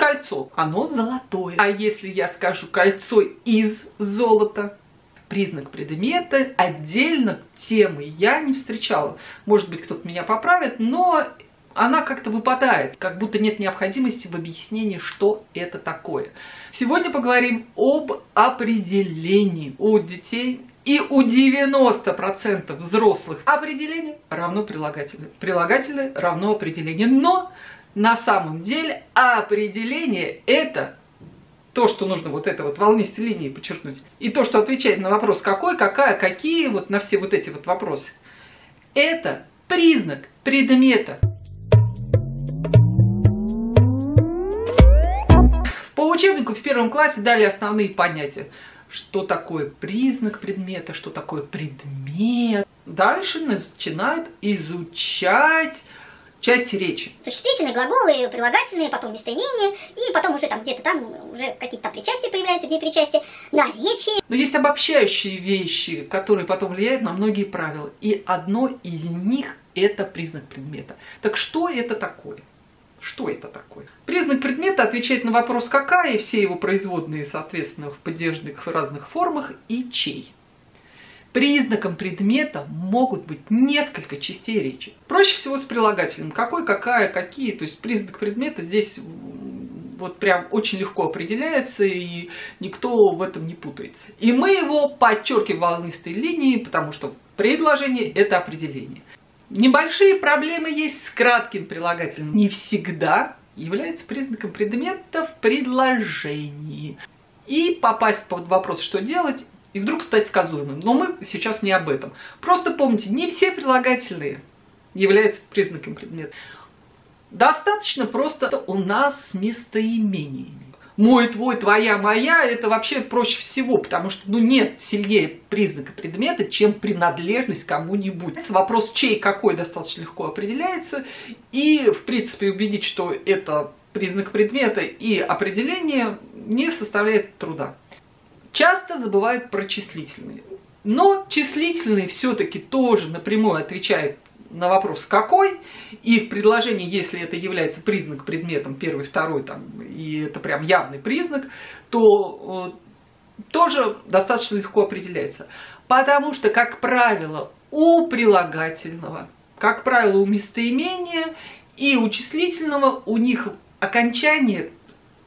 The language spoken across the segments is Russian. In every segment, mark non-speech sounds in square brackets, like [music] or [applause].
кольцо, оно золотое. А если я скажу кольцо из золота, признак предмета, отдельно темы я не встречала. Может быть, кто-то меня поправит, но она как-то выпадает, как будто нет необходимости в объяснении, что это такое. Сегодня поговорим об определении у детей и у 90% взрослых определение равно прилагательное. Прилагательное равно определение. Но на самом деле определение это то, что нужно вот это вот волнистой линии подчеркнуть, и то, что отвечает на вопрос какой, какая, какие, вот на все вот эти вот вопросы, это признак предмета. По учебнику в первом классе дали основные понятия. Что такое признак предмета, что такое предмет. Дальше начинают изучать части речи. Существительные глаголы, прилагательные, потом местоимения, и потом уже там где-то там уже какие-то там причастия появляются, где причастия, наречия. Но есть обобщающие вещи, которые потом влияют на многие правила. И одно из них это признак предмета. Так что это такое? Что это такое? Признак предмета отвечает на вопрос «какая» и все его производные, соответственно, в поддержанных разных формах и чей. Признаком предмета могут быть несколько частей речи. Проще всего с прилагательным. Какой, какая, какие. То есть признак предмета здесь вот прям очень легко определяется, и никто в этом не путается. И мы его подчеркиваем волнистой линией, потому что предложение – это определение. Небольшие проблемы есть с кратким прилагательным. Не всегда является признаком предмета в предложении. И попасть под вопрос, что делать, и вдруг стать сказуемым. Но мы сейчас не об этом. Просто помните, не все прилагательные являются признаком предмета. Достаточно просто у нас с местоимениями. Мой, твой, твоя, моя, это вообще проще всего, потому что ну, нет сильнее признака предмета, чем принадлежность кому-нибудь. Вопрос чей, какой достаточно легко определяется, и, в принципе, убедить, что это признак предмета и определение не составляет труда часто забывают про числительные. Но числительные все-таки тоже напрямую отвечают на вопрос «какой?», и в предложении, если это является признак предметом, первый, второй, там, и это прям явный признак, то э, тоже достаточно легко определяется. Потому что, как правило, у прилагательного, как правило, у местоимения и у числительного у них окончание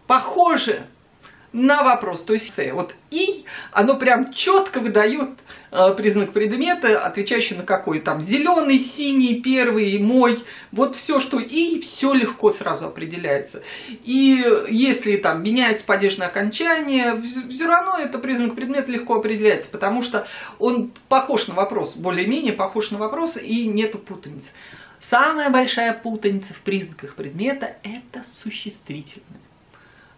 похоже на вопрос. То есть вот и, оно прям четко выдает э, признак предмета, отвечающий на какой там зеленый, синий, первый, мой. Вот все, что и, все легко сразу определяется. И если там меняется падежное окончание, все равно это признак предмета легко определяется, потому что он похож на вопрос, более-менее похож на вопрос и нету путаниц. Самая большая путаница в признаках предмета – это существительное.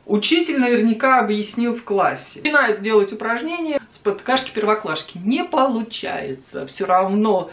Учитель наверняка объяснил в классе. Начинает делать упражнения с подкашки первоклашки. Не получается. Все равно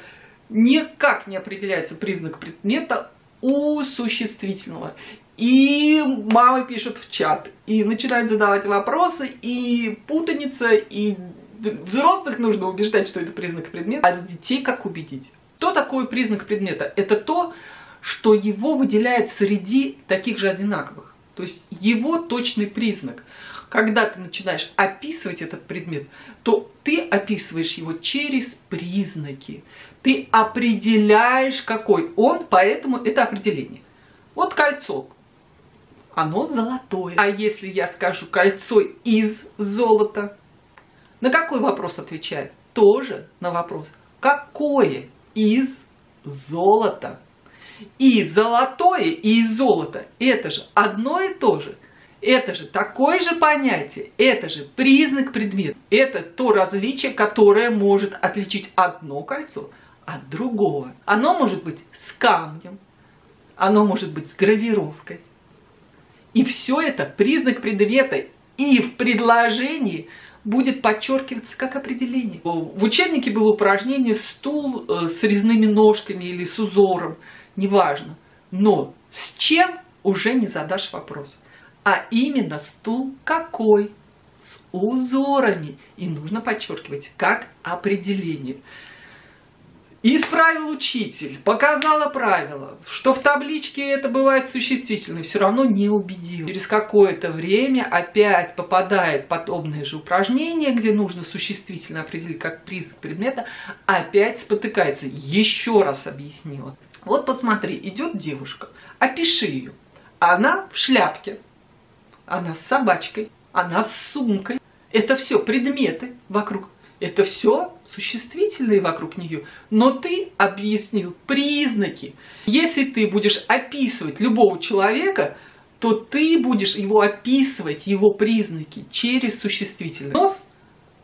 никак не определяется признак предмета у существительного. И мамы пишут в чат, и начинают задавать вопросы, и путаница, и взрослых нужно убеждать, что это признак предмета, а детей как убедить? Что такое признак предмета? Это то, что его выделяет среди таких же одинаковых. То есть его точный признак. Когда ты начинаешь описывать этот предмет, то ты описываешь его через признаки. Ты определяешь, какой он, поэтому это определение. Вот кольцо. Оно золотое. А если я скажу кольцо из золота, на какой вопрос отвечает? Тоже на вопрос. Какое из золота? И золотое, и золото – это же одно и то же. Это же такое же понятие, это же признак предмета. Это то различие, которое может отличить одно кольцо от другого. Оно может быть с камнем, оно может быть с гравировкой. И все это признак предмета. И в предложении будет подчеркиваться как определение. В учебнике было упражнение «стул э, с резными ножками» или с узором неважно. Но с чем уже не задашь вопрос. А именно стул какой? С узорами. И нужно подчеркивать, как определение. Исправил учитель, показала правила, что в табличке это бывает существительное, все равно не убедил. Через какое-то время опять попадает подобное же упражнение, где нужно существительно определить как признак предмета, опять спотыкается. Еще раз объяснила. Вот посмотри, идет девушка, опиши ее. Она в шляпке, она с собачкой, она с сумкой. Это все предметы вокруг это все существительные вокруг нее. Но ты объяснил признаки. Если ты будешь описывать любого человека, то ты будешь его описывать, его признаки через существительное. Нос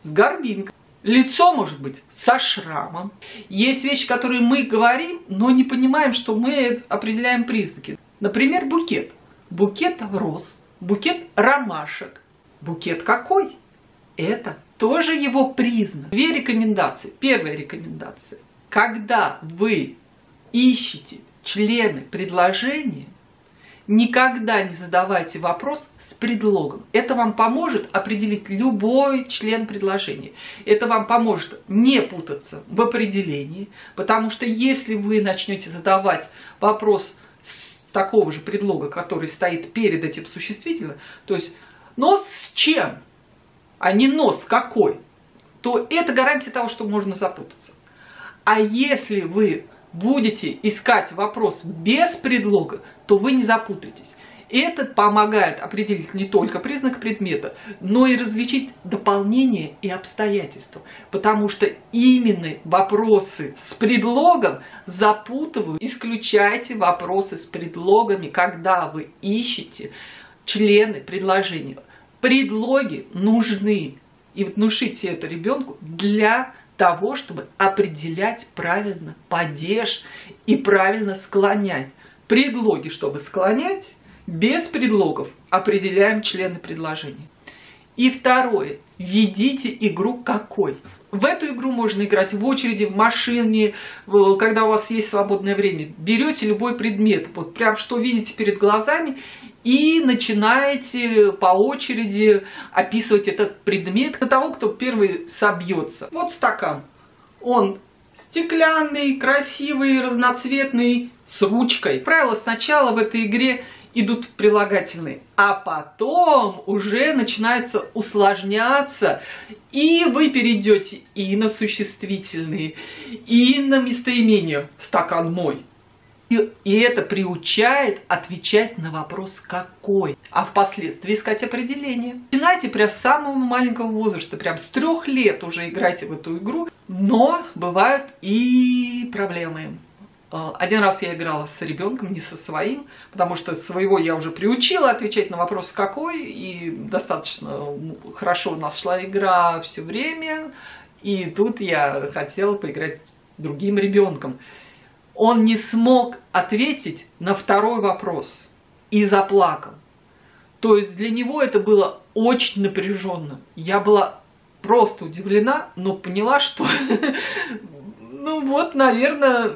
с горбинкой. Лицо может быть со шрамом. Есть вещи, которые мы говорим, но не понимаем, что мы определяем признаки. Например, букет. Букет роз, букет ромашек. Букет какой? Это тоже его признак. Две рекомендации. Первая рекомендация. Когда вы ищете члены предложения, никогда не задавайте вопрос с предлогом. Это вам поможет определить любой член предложения. Это вам поможет не путаться в определении, потому что если вы начнете задавать вопрос с такого же предлога, который стоит перед этим существительным, то есть, но с чем? а не нос какой, то это гарантия того, что можно запутаться. А если вы будете искать вопрос без предлога, то вы не запутаетесь. Это помогает определить не только признак предмета, но и различить дополнение и обстоятельства. Потому что именно вопросы с предлогом запутывают. Исключайте вопросы с предлогами, когда вы ищете члены предложения. Предлоги нужны. И внушите это ребенку для того, чтобы определять правильно падеж и правильно склонять. Предлоги, чтобы склонять, без предлогов определяем члены предложения. И второе, ведите игру какой. В эту игру можно играть в очереди, в машине, когда у вас есть свободное время. Берете любой предмет, вот прям что видите перед глазами, и начинаете по очереди описывать этот предмет на того, кто первый собьется. Вот стакан. Он стеклянный, красивый, разноцветный, с ручкой. Правило сначала в этой игре идут прилагательные, а потом уже начинается усложняться, и вы перейдете и на существительные, и на местоимение «стакан мой». И, и это приучает отвечать на вопрос «какой?», а впоследствии искать определение. Начинайте прям с самого маленького возраста, прям с трех лет уже играйте в эту игру, но бывают и проблемы. Э, один раз я играла с ребенком, не со своим, потому что своего я уже приучила отвечать на вопрос «какой?», и достаточно хорошо у нас шла игра все время, и тут я хотела поиграть с другим ребенком он не смог ответить на второй вопрос и заплакал. То есть для него это было очень напряженно. Я была просто удивлена, но поняла, что, [laughs] ну вот, наверное,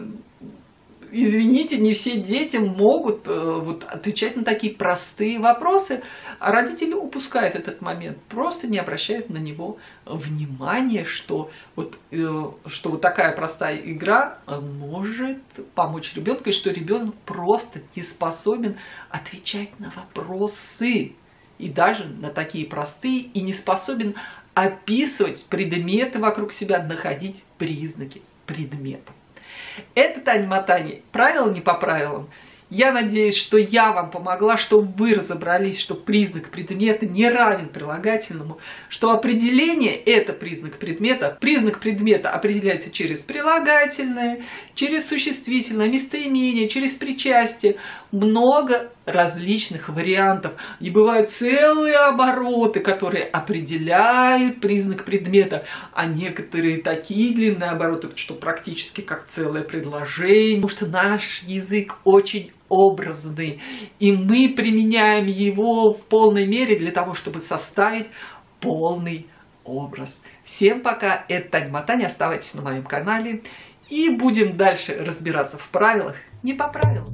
извините, не все дети могут э, вот, отвечать на такие простые вопросы, а родители упускают этот момент, просто не обращают на него внимания, что вот, э, что вот такая простая игра может помочь ребенку, и что ребенок просто не способен отвечать на вопросы, и даже на такие простые, и не способен описывать предметы вокруг себя, находить признаки предметов. Это Таня Матани. Правила не по правилам. Я надеюсь, что я вам помогла, что вы разобрались, что признак предмета не равен прилагательному, что определение – это признак предмета. Признак предмета определяется через прилагательное, через существительное, местоимение, через причастие. Много различных вариантов. И бывают целые обороты, которые определяют признак предмета, а некоторые такие длинные обороты, что практически как целое предложение, потому что наш язык очень образный, и мы применяем его в полной мере для того, чтобы составить полный образ. Всем пока, это Таня Матаня, оставайтесь на моем канале, и будем дальше разбираться в правилах, не по правилам.